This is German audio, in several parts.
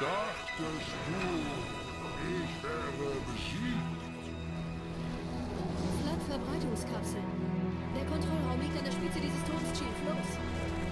Dachtest du, ich wäre besiegt? Verbreitungskapsel. Der Kontrollraum liegt an der Spitze dieses Turms, Chief. Los!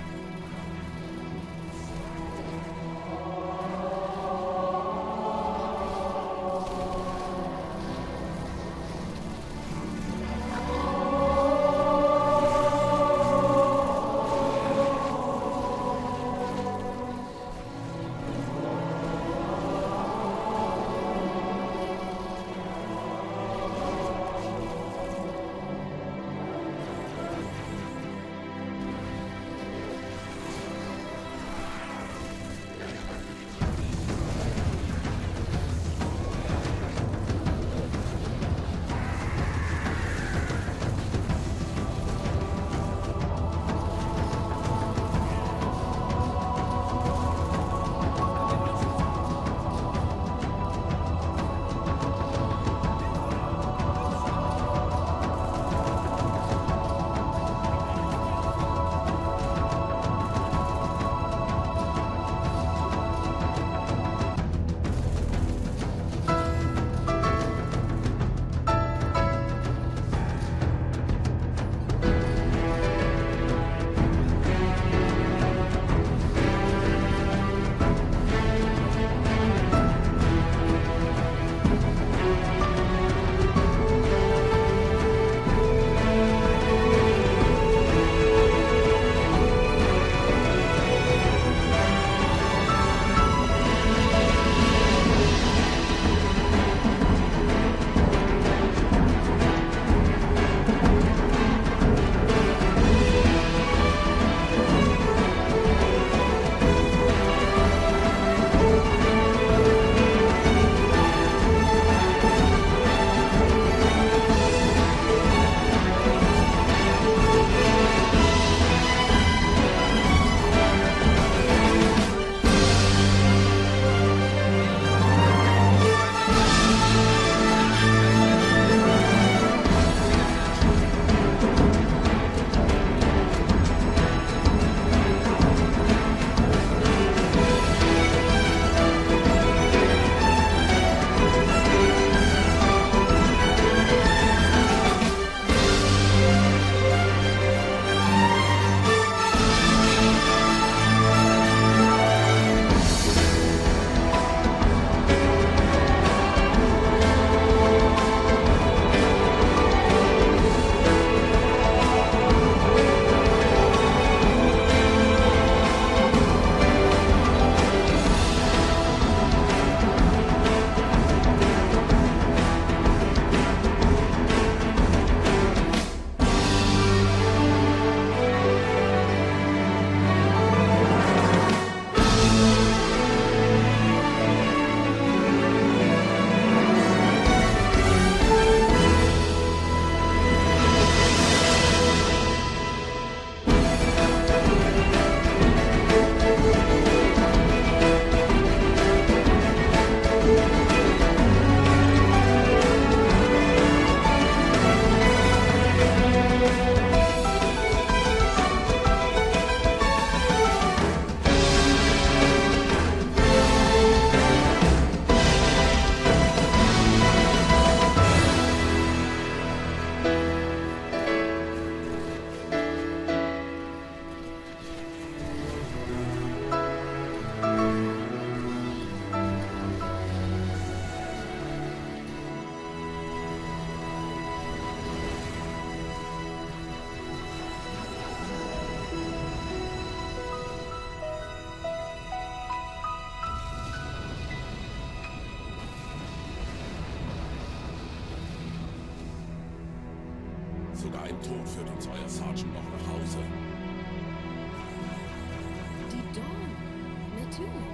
Sogar ein Tod führt uns euer Sergeant noch nach Hause. Die Dawn. Natürlich.